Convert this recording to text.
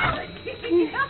Oh,